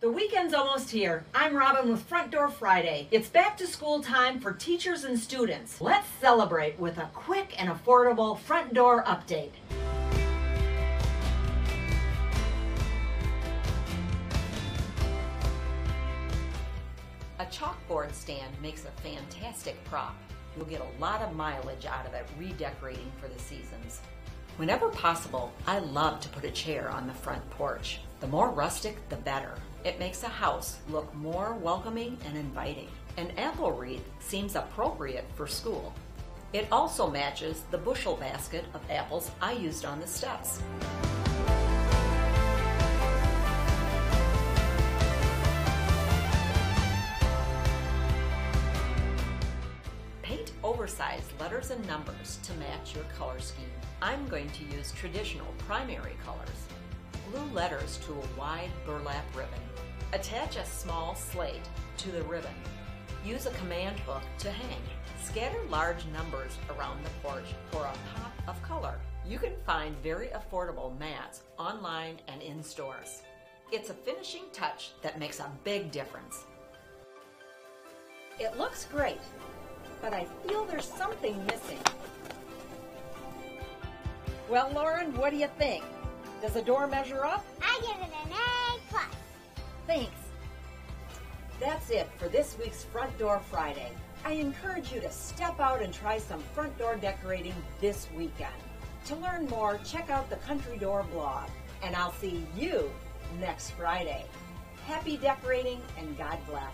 The weekend's almost here. I'm Robin with Front Door Friday. It's back to school time for teachers and students. Let's celebrate with a quick and affordable front door update. A chalkboard stand makes a fantastic prop. You'll get a lot of mileage out of it redecorating for the seasons. Whenever possible, I love to put a chair on the front porch. The more rustic, the better. It makes a house look more welcoming and inviting. An apple wreath seems appropriate for school. It also matches the bushel basket of apples I used on the steps. Oversized letters and numbers to match your color scheme. I'm going to use traditional primary colors. Glue letters to a wide burlap ribbon. Attach a small slate to the ribbon. Use a command hook to hang. Scatter large numbers around the porch for a pop of color. You can find very affordable mats online and in stores. It's a finishing touch that makes a big difference. It looks great, but I feel there's something missing. Well, Lauren, what do you think? Does the door measure up? I give it an A plus. Thanks. That's it for this week's Front Door Friday. I encourage you to step out and try some front door decorating this weekend. To learn more, check out the Country Door blog, and I'll see you next Friday. Happy decorating and God bless.